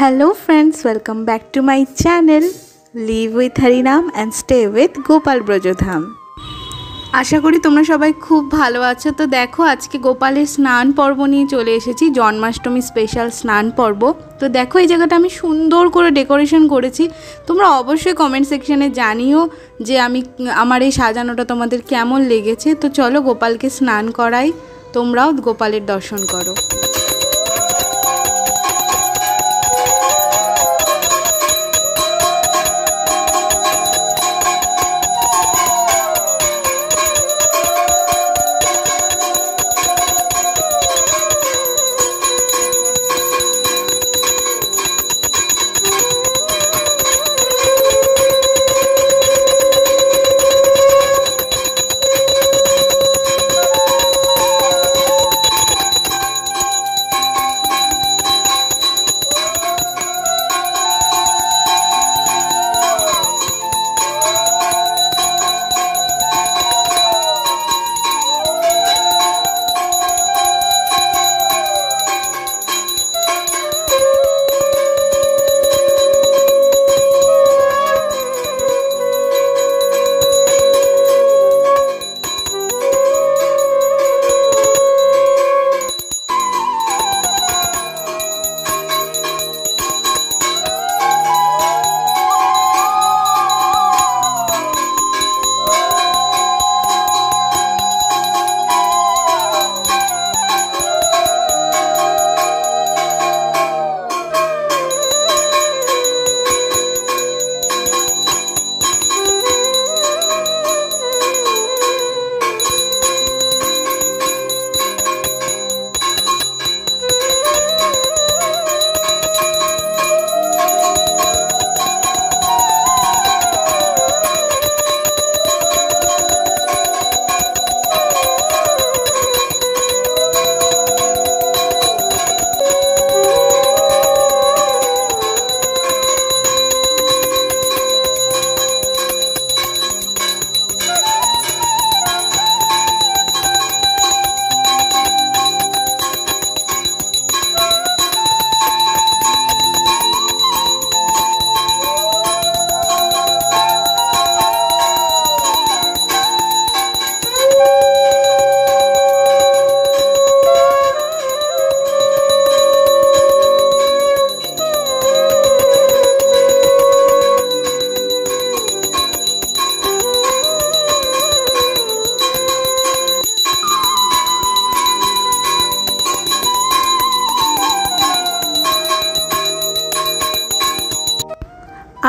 Hello friends welcome back to my channel live with Harinam and stay with Gopal Brajdham আশা করি তোমরা সবাই খুব ভালো আছো। তো দেখো, আজকে গোপালের স্নান পর্ব নিয়ে চলে এসেছি। জন্মাষ্টমী স্পেশাল স্নান পর্ব। তো দেখো, এই জায়গাটা আমি সুন্দর করে ডেকোরেশন করেছি। তোমরা অবশ্যই কমেন্ট সেকশনে জানিও যে আমি, আমার এই সাজানোটা তোমাদের কেমন লেগেছে। তো চলো গোপালকে স্নান করাই। তোমরাও গোপালের দর্শন করো।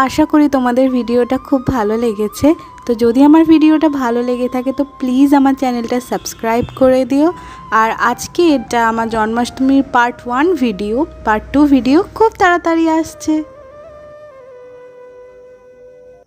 আশা করি তোমাদের ভিডিওটা খুব ভালো লেগেছে। তো যদি আমার ভিডিওটা ভালো লেগে থাকে, তো প্লিজ আমার চ্যানেলটা সাবস্ক্রাইব করে দিও। আর আজকে এটা আমার জন্মাষ্টমীর part one video part two video খুব তাড়াতাড়ি আসছে।